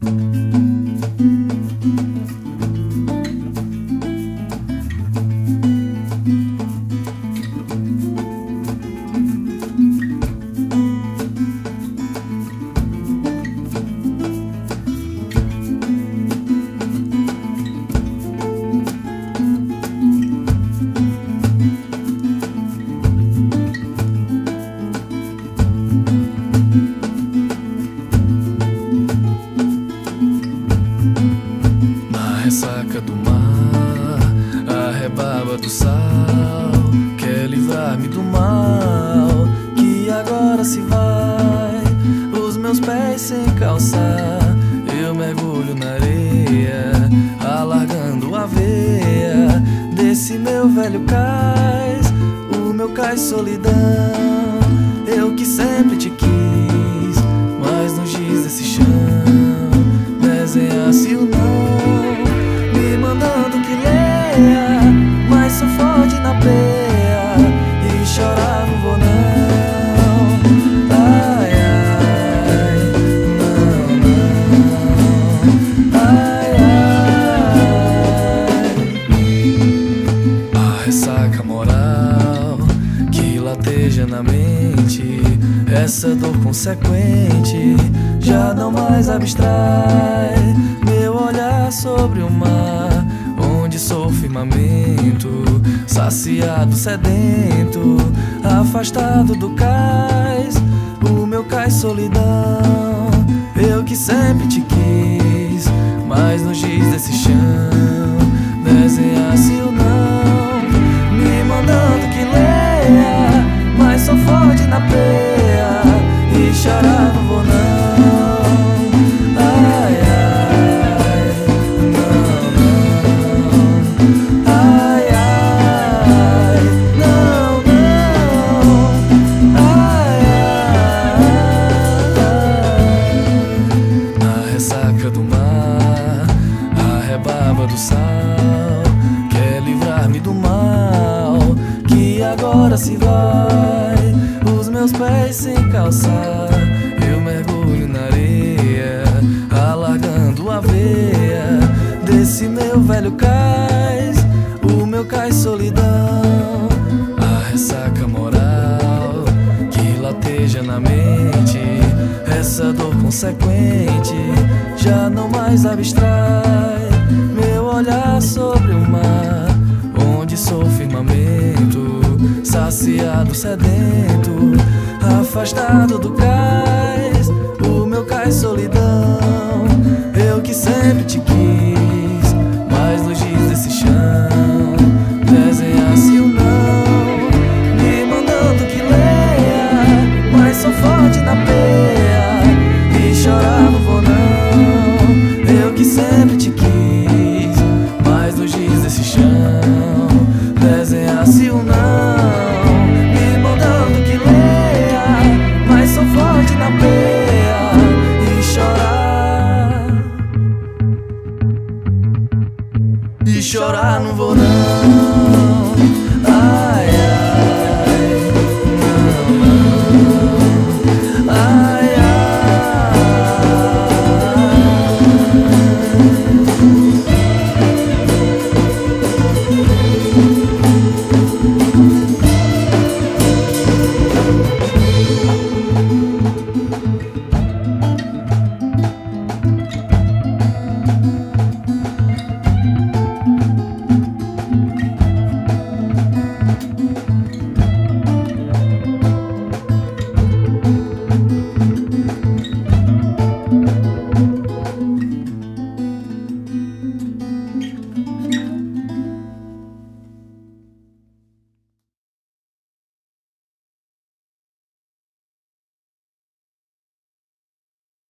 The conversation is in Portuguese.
ressaca a rebaba do sal, quer livrar-me do mal que agora se vai. Os meus pés sem calçar, eu mergulho na areia, alargando a veia desse meu velho cais, o meu cais solidão. Eu que sempre te quis, que lateja na mente, essa dor consequente já não mais abstrai. Meu olhar sobre o mar onde sou firmamento, saciado, sedento, afastado do cais, o meu cais solidão, eu que sempre te quis, mas no giz desse chão, desenhasse o não, agora se vai. Os meus pés sem calçar, eu mergulho na areia, alargando a veia desse meu velho cais, o meu cais solidão, a ressaca moral que lateja na mente, essa dor consequente já não mais abstrai sedento, afastado do cais, o meu cais solidão, eu que sempre te quis, mas no giz desse chão, desenhasse o não, me mandando que leia, mas sou forte na peia, e chorar não vou não, eu que sempre te quis, mas no giz desse chão, desenhasse o não. Chorar. Não vou não.